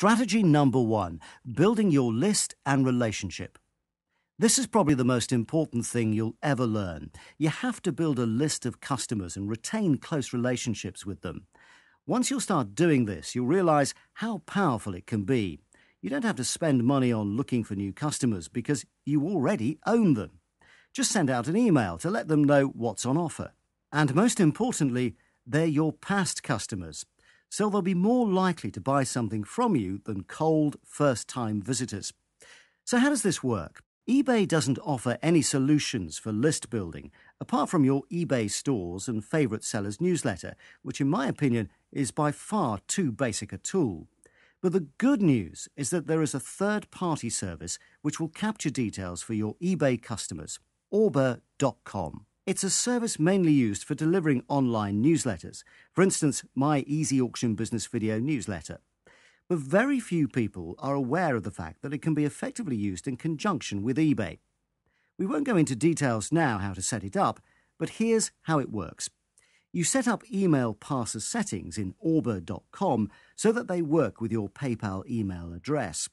Strategy number one building your list and relationship. This is probably the most important thing you'll ever learn. You have to build a list of customers and retain close relationships with them. Once you'll start doing this, you'll realize how powerful it can be. You don't have to spend money on looking for new customers because you already own them. Just send out an email to let them know what's on offer. And most importantly, they're your past customers, so they'll be more likely to buy something from you than cold, first time visitors. So, how does this work? eBay doesn't offer any solutions for list building apart from your eBay stores and favourite sellers newsletter, which, in my opinion, is by far too basic a tool. But the good news is that there is a third party service which will capture details for your eBay customers, AWeber.com. It's a service mainly used for delivering online newsletters, for instance, my Easy Auction Business Video newsletter. But very few people are aware of the fact that it can be effectively used in conjunction with eBay. We won't go into details now how to set it up, but here's how it works. You set up email parser settings in AWeber.com so that they work with your PayPal email address.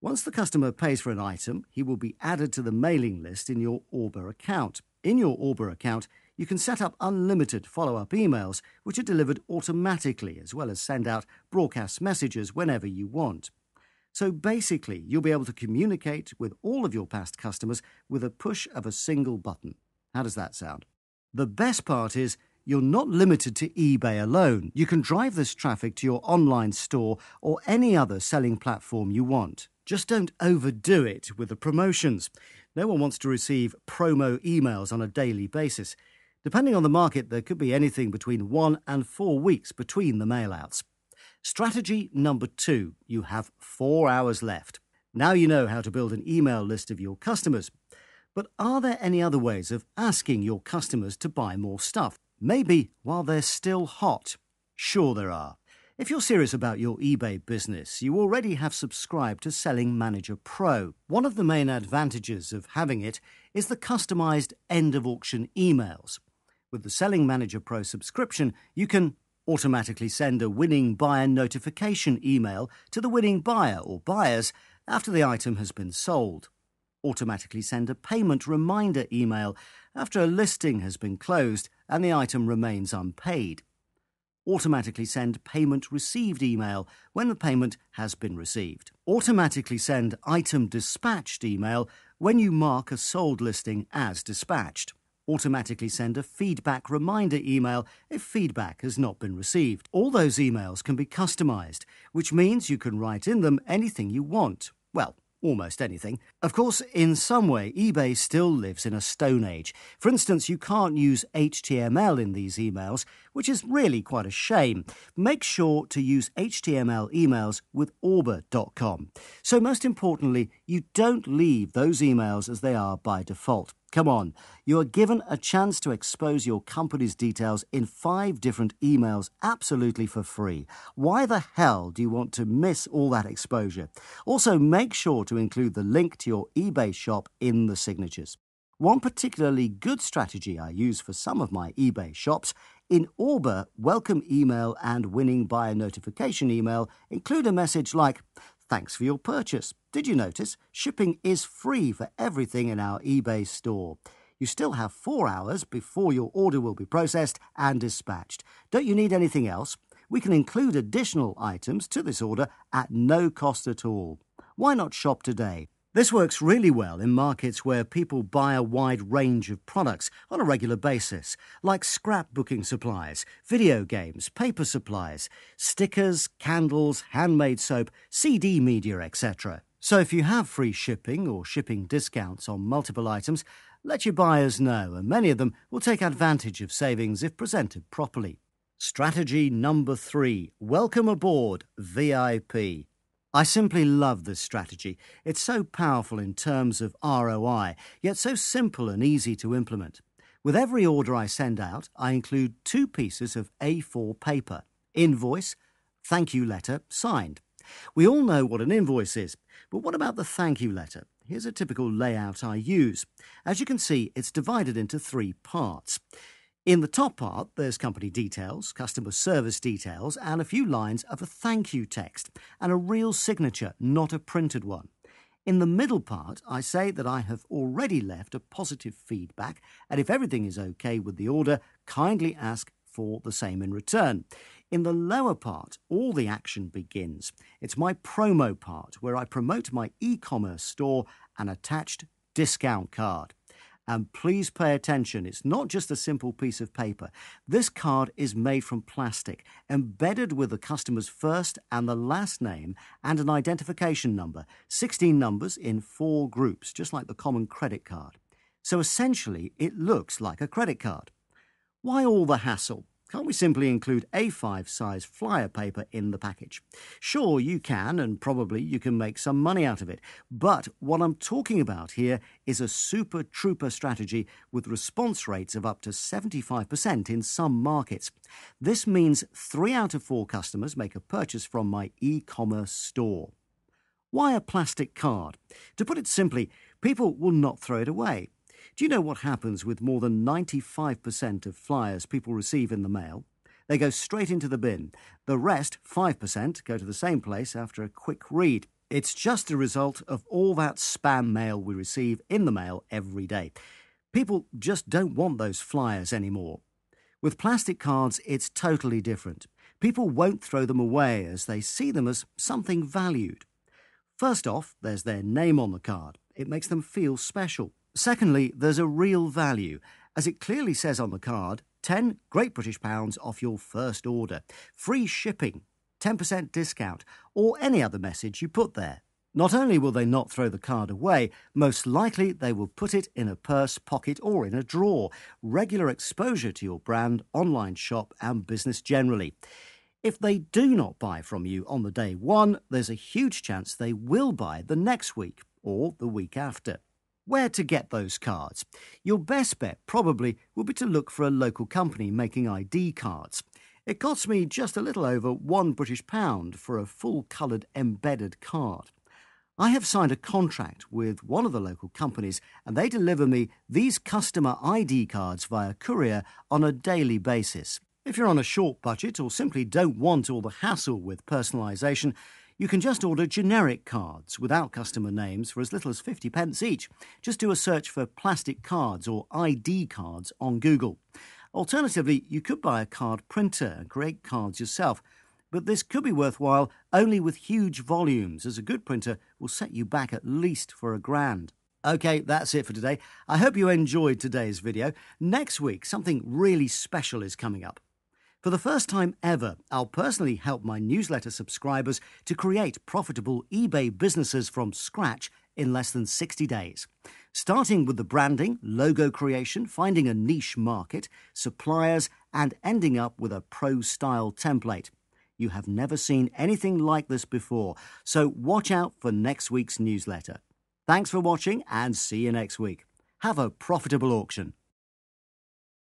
Once the customer pays for an item, he will be added to the mailing list in your AWeber account. In your AWeber account, you can set up unlimited follow up emails, which are delivered automatically, as well as send out broadcast messages whenever you want. So basically, you'll be able to communicate with all of your past customers with a push of a single button. How does that sound? The best part is you're not limited to eBay alone. You can drive this traffic to your online store or any other selling platform you want. Just don't overdo it with the promotions. No one wants to receive promo emails on a daily basis. Depending on the market, there could be anything between one and four weeks between the mailouts. Strategy number two you have four hours left. Now you know how to build an email list of your customers. But are there any other ways of asking your customers to buy more stuff? Maybe while they're still hot. Sure, there are. If you're serious about your eBay business, you already have subscribed to Selling Manager Pro. One of the main advantages of having it is the customized end of auction emails. With the Selling Manager Pro subscription, you can automatically send a winning buyer notification email to the winning buyer or buyers after the item has been sold. Automatically send a payment reminder email after a listing has been closed and the item remains unpaid automatically send payment received email when the payment has been received. Automatically send item dispatched email when you mark a sold listing as dispatched. Automatically send a feedback reminder email if feedback has not been received. All those emails can be customized, which means you can write in them anything you want. Well, almost anything. Of course, in some way, eBay still lives in a stone age. For instance, you can't use HTML in these emails, which is really quite a shame. Make sure to use HTML emails with AWeber.com. So, most importantly, you don't leave those emails as they are by default. Come on, you are given a chance to expose your company's details in five different emails absolutely for free. Why the hell do you want to miss all that exposure? Also, make sure to include the link to your eBay shop in the signatures. One particularly good strategy I use for some of my eBay shops in AWeber, welcome email and winning buyer notification email include a message like, Thanks for your purchase. Did you notice? Shipping is free for everything in our eBay store. You still have four hours before your order will be processed and dispatched. Don't you need anything else? We can include additional items to this order at no cost at all. Why not shop today? This works really well in markets where people buy a wide range of products on a regular basis, like scrapbooking supplies, video games, paper supplies, stickers, candles, handmade soap, CD media, etc. So if you have free shipping or shipping discounts on multiple items, let your buyers know, and many of them will take advantage of savings if presented properly. Strategy number three Welcome aboard VIP. I simply love this strategy. It's so powerful in terms of ROI, yet so simple and easy to implement. With every order I send out, I include two pieces of A4 paper invoice, thank you letter, signed. We all know what an invoice is, but what about the thank you letter? Here's a typical layout I use. As you can see, it's divided into three parts. In the top part, there's company details, customer service details, and a few lines of a thank you text, and a real signature, not a printed one. In the middle part, I say that I have already left a positive feedback, and if everything is okay with the order, kindly ask for the same in return. In the lower part, all the action begins. It's my promo part where I promote my e commerce store and attached discount card. And please pay attention, it's not just a simple piece of paper. This card is made from plastic, embedded with the customer's first and the last name and an identification number, 16 numbers in four groups, just like the common credit card. So essentially, it looks like a credit card. Why all the hassle? Can't we simply include A5 size flyer paper in the package? Sure, you can, and probably you can make some money out of it. But what I'm talking about here is a super trooper strategy with response rates of up to 75% in some markets. This means three out of four customers make a purchase from my e commerce store. Why a plastic card? To put it simply, people will not throw it away. Do you know what happens with more than 95% of flyers people receive in the mail? They go straight into the bin. The rest, 5%, go to the same place after a quick read. It's just a result of all that spam mail we receive in the mail every day. People just don't want those flyers anymore. With plastic cards, it's totally different. People won't throw them away as they see them as something valued. First off, there's their name on the card. It makes them feel special. Secondly, there's a real value, as it clearly says on the card 10 Great British Pounds off your first order, free shipping, 10% discount, or any other message you put there. Not only will they not throw the card away, most likely they will put it in a purse, pocket, or in a drawer. Regular exposure to your brand, online shop, and business generally. If they do not buy from you on the day one, there's a huge chance they will buy the next week or the week after. Where to get those cards? Your best bet probably will be to look for a local company making ID cards. It costs me just a little over one British pound for a full coloured embedded card. I have signed a contract with one of the local companies and they deliver me these customer ID cards via courier on a daily basis. If you're on a short budget or simply don't want all the hassle with personalisation, you can just order generic cards without customer names for as little as 50 pence each. Just do a search for plastic cards or ID cards on Google. Alternatively, you could buy a card printer and create cards yourself. But this could be worthwhile only with huge volumes, as a good printer will set you back at least for a grand. Okay, that's it for today. I hope you enjoyed today's video. Next week, something really special is coming up. For the first time ever, I'll personally help my newsletter subscribers to create profitable eBay businesses from scratch in less than 60 days. Starting with the branding, logo creation, finding a niche market, suppliers, and ending up with a pro style template. You have never seen anything like this before, so watch out for next week's newsletter. Thanks for watching and see you next week. Have a profitable auction.